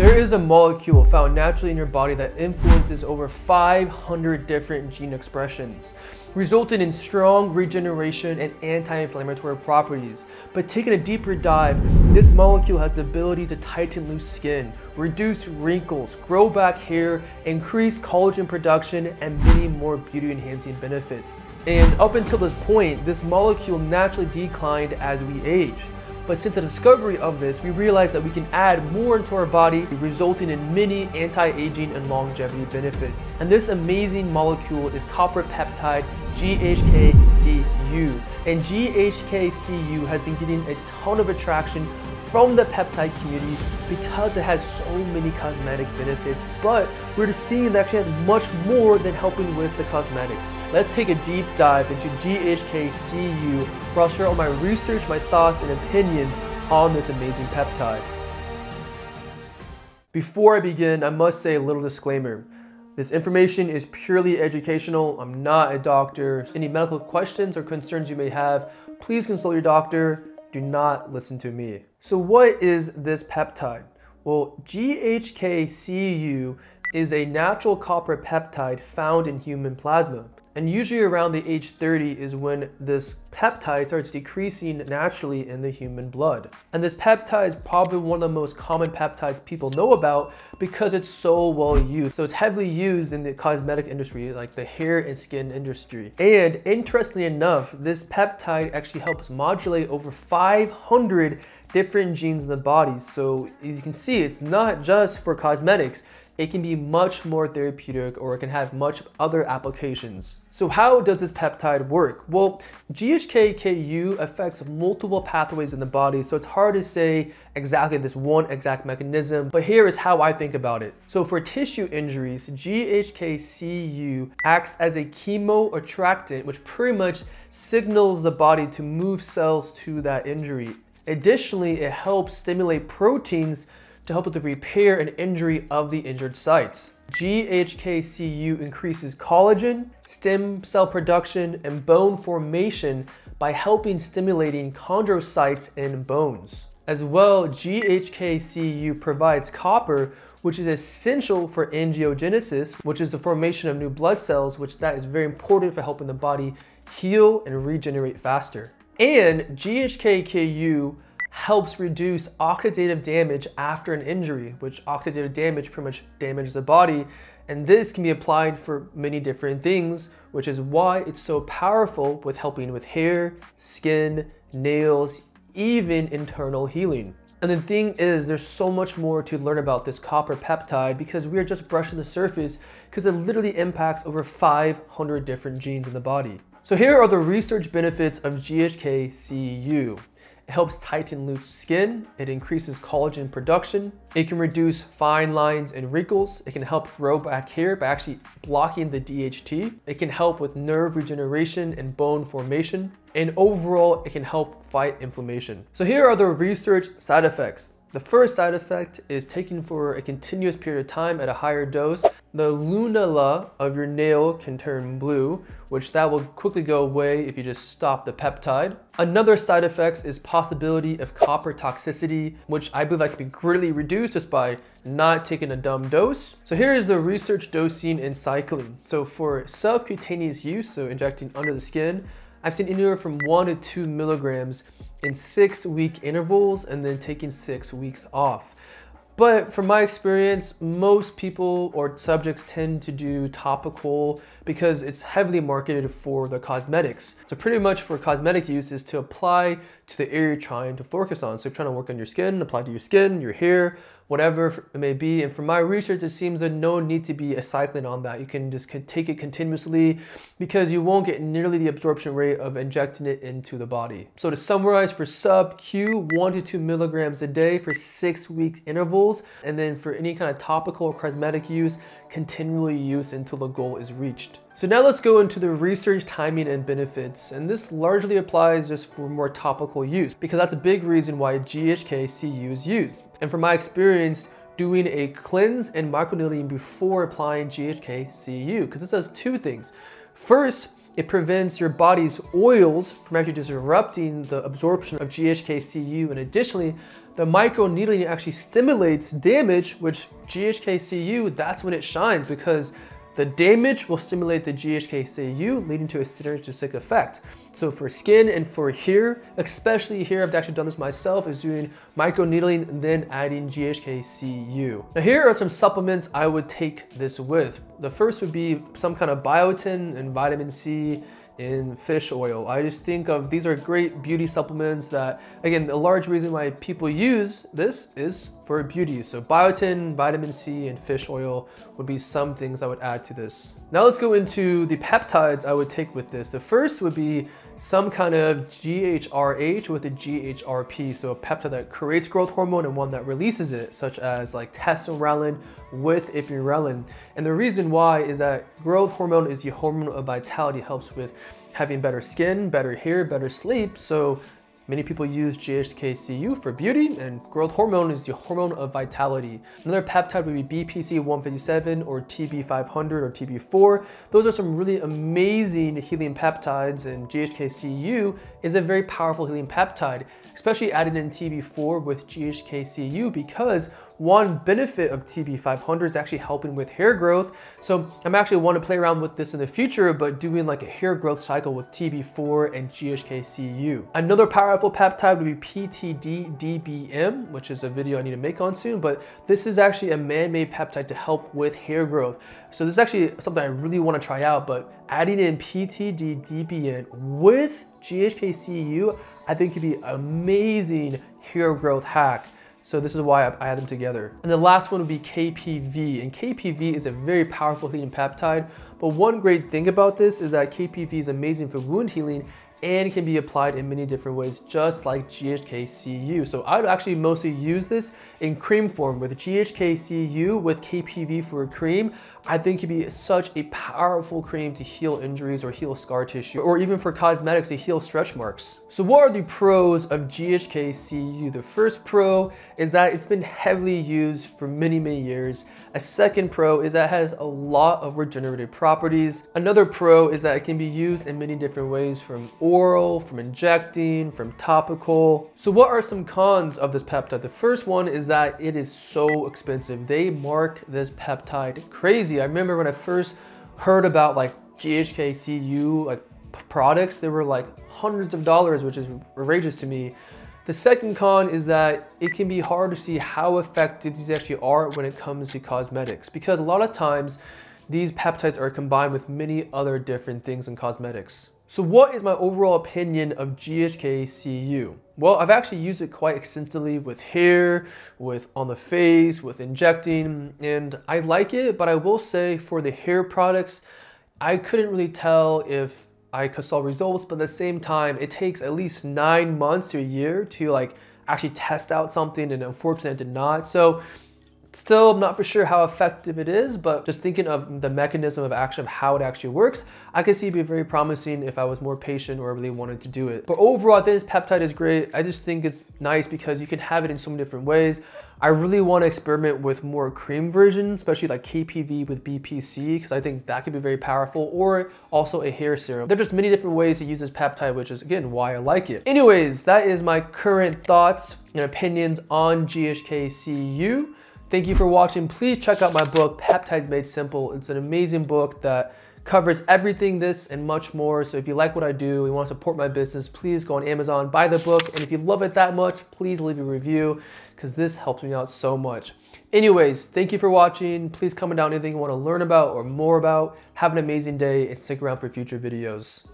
There is a molecule found naturally in your body that influences over 500 different gene expressions, resulting in strong regeneration and anti-inflammatory properties. But taking a deeper dive, this molecule has the ability to tighten loose skin, reduce wrinkles, grow back hair, increase collagen production, and many more beauty enhancing benefits. And up until this point, this molecule naturally declined as we age. But since the discovery of this, we realized that we can add more into our body, resulting in many anti-aging and longevity benefits. And this amazing molecule is copper peptide GHKCU. And GHKCU has been getting a ton of attraction from the peptide community because it has so many cosmetic benefits, but we're seeing that it actually has much more than helping with the cosmetics. Let's take a deep dive into GHKCU where I'll share all my research, my thoughts, and opinions on this amazing peptide. Before I begin, I must say a little disclaimer. This information is purely educational. I'm not a doctor. Any medical questions or concerns you may have, please consult your doctor. Do not listen to me. So what is this peptide? Well, GHKCU is a natural copper peptide found in human plasma. And usually around the age 30 is when this peptide starts decreasing naturally in the human blood. And this peptide is probably one of the most common peptides people know about because it's so well used. So it's heavily used in the cosmetic industry, like the hair and skin industry. And interestingly enough, this peptide actually helps modulate over 500 different genes in the body. So as you can see, it's not just for cosmetics, it can be much more therapeutic or it can have much other applications. So how does this peptide work? Well, GHKCU affects multiple pathways in the body, so it's hard to say exactly this one exact mechanism, but here is how I think about it. So for tissue injuries, GHKCU acts as a chemoattractant, which pretty much signals the body to move cells to that injury. Additionally, it helps stimulate proteins to help with the repair and injury of the injured sites. GHKCU increases collagen, stem cell production, and bone formation by helping stimulating chondrocytes in bones. As well, GHKCU provides copper, which is essential for angiogenesis, which is the formation of new blood cells, which that is very important for helping the body heal and regenerate faster. And GHKCU helps reduce oxidative damage after an injury, which oxidative damage pretty much damages the body. And this can be applied for many different things, which is why it's so powerful with helping with hair, skin, nails, even internal healing. And the thing is, there's so much more to learn about this copper peptide because we are just brushing the surface because it literally impacts over 500 different genes in the body. So here are the research benefits of GHKCU. It helps tighten loose skin. It increases collagen production. It can reduce fine lines and wrinkles. It can help grow back hair by actually blocking the DHT. It can help with nerve regeneration and bone formation. And overall, it can help fight inflammation. So here are the research side effects. The first side effect is taken for a continuous period of time at a higher dose. The lunula of your nail can turn blue, which that will quickly go away if you just stop the peptide. Another side effect is possibility of copper toxicity, which I believe I can be greatly reduced just by not taking a dumb dose. So here is the research dosing and cycling. So for subcutaneous use, so injecting under the skin, I've seen anywhere from one to two milligrams in six week intervals and then taking six weeks off. But from my experience, most people or subjects tend to do topical because it's heavily marketed for the cosmetics. So pretty much for cosmetic use is to apply to the area you're trying to focus on. So if you're trying to work on your skin, apply to your skin, your hair, whatever it may be. And from my research, it seems there's no need to be a cycling on that. You can just take it continuously because you won't get nearly the absorption rate of injecting it into the body. So to summarize for sub Q, one to two milligrams a day for six weeks intervals. And then for any kind of topical or cosmetic use, continually use until the goal is reached. So now let's go into the research timing and benefits. And this largely applies just for more topical use because that's a big reason why GHKCU is used. And from my experience, doing a cleanse and microneedling before applying GHKCU because this does two things. First, it prevents your body's oils from actually disrupting the absorption of GHKCU. And additionally, the microneedling actually stimulates damage, which GHKCU, that's when it shines because the damage will stimulate the GHKCU, leading to a synergistic effect. So for skin and for hair, especially here, I've actually done this myself, is doing microneedling and then adding GHKCU. Now here are some supplements I would take this with. The first would be some kind of biotin and vitamin C, in fish oil. I just think of these are great beauty supplements that, again, the large reason why people use this is for beauty. So biotin, vitamin C, and fish oil would be some things I would add to this. Now let's go into the peptides I would take with this. The first would be some kind of GHRH with a GHRP, so a peptide that creates growth hormone and one that releases it, such as like tesamorelin with ipamorelin. And the reason why is that growth hormone is the hormone of vitality, helps with having better skin, better hair, better sleep. So Many people use GHKCU for beauty, and growth hormone is the hormone of vitality. Another peptide would be BPC157 or TB500 or TB4. Those are some really amazing healing peptides, and GHKCU is a very powerful healing peptide, especially added in TB4 with GHKCU because one benefit of TB500 is actually helping with hair growth. So I'm actually want to play around with this in the future, but doing like a hair growth cycle with TB4 and GHKCU. Another powerful peptide would be PTD-DBM, which is a video I need to make on soon, but this is actually a man-made peptide to help with hair growth. So this is actually something I really want to try out, but adding in PTD-DBM with GHKCU, I think could be amazing hair growth hack. So this is why I add them together. And the last one would be KPV. And KPV is a very powerful healing peptide. But one great thing about this is that KPV is amazing for wound healing and can be applied in many different ways, just like GHKCU. So I would actually mostly use this in cream form with GHKCU with KPV for a cream. I think it could be such a powerful cream to heal injuries or heal scar tissue, or even for cosmetics to heal stretch marks. So what are the pros of GHKCU? The first pro is that it's been heavily used for many, many years. A second pro is that it has a lot of regenerative properties. Another pro is that it can be used in many different ways from oral, from injecting, from topical. So what are some cons of this peptide? The first one is that it is so expensive. They mark this peptide crazy. I remember when I first heard about like GHKCU like products, they were like hundreds of dollars, which is outrageous to me. The second con is that it can be hard to see how effective these actually are when it comes to cosmetics because a lot of times these peptides are combined with many other different things in cosmetics. So what is my overall opinion of GHKCU? Well, I've actually used it quite extensively with hair, with on the face, with injecting, and I like it, but I will say for the hair products, I couldn't really tell if I could saw results, but at the same time, it takes at least nine months to a year to like actually test out something, and unfortunately I did not. So Still, I'm not for sure how effective it is, but just thinking of the mechanism of action of how it actually works, I could see it be very promising if I was more patient or really wanted to do it. But overall, I think this peptide is great. I just think it's nice because you can have it in so many different ways. I really want to experiment with more cream version, especially like KPV with BPC, because I think that could be very powerful, or also a hair serum. There are just many different ways to use this peptide, which is again, why I like it. Anyways, that is my current thoughts and opinions on GHKCU. Thank you for watching. Please check out my book, Peptides Made Simple. It's an amazing book that covers everything this and much more. So if you like what I do, you want to support my business, please go on Amazon, buy the book. And if you love it that much, please leave a review because this helps me out so much. Anyways, thank you for watching. Please comment down anything you want to learn about or more about. Have an amazing day and stick around for future videos.